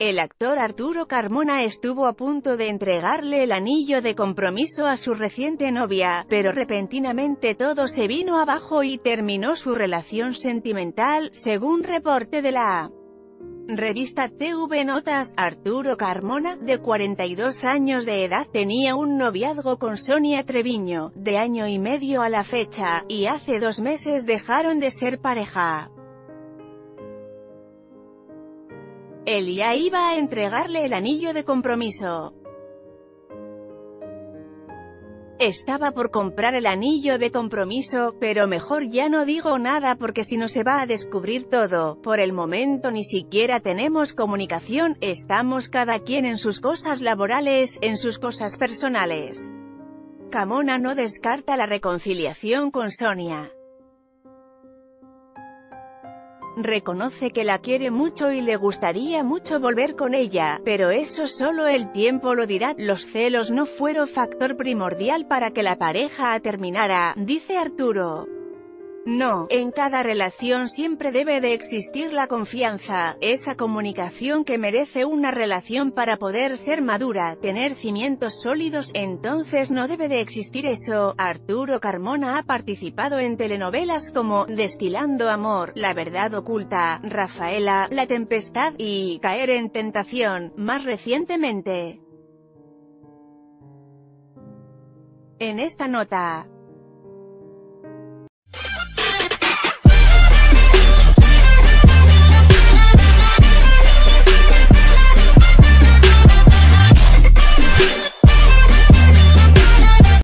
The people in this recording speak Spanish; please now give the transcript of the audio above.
El actor Arturo Carmona estuvo a punto de entregarle el anillo de compromiso a su reciente novia, pero repentinamente todo se vino abajo y terminó su relación sentimental, según reporte de la Revista TV Notas, Arturo Carmona, de 42 años de edad tenía un noviazgo con Sonia Treviño, de año y medio a la fecha, y hace dos meses dejaron de ser pareja. Él ya iba a entregarle el anillo de compromiso. Estaba por comprar el anillo de compromiso, pero mejor ya no digo nada porque si no se va a descubrir todo. Por el momento ni siquiera tenemos comunicación, estamos cada quien en sus cosas laborales, en sus cosas personales. Camona no descarta la reconciliación con Sonia. Reconoce que la quiere mucho y le gustaría mucho volver con ella, pero eso solo el tiempo lo dirá. Los celos no fueron factor primordial para que la pareja terminara, dice Arturo. No, en cada relación siempre debe de existir la confianza, esa comunicación que merece una relación para poder ser madura, tener cimientos sólidos, entonces no debe de existir eso. Arturo Carmona ha participado en telenovelas como Destilando Amor, La Verdad Oculta, Rafaela, La Tempestad, y Caer en Tentación, más recientemente. En esta nota,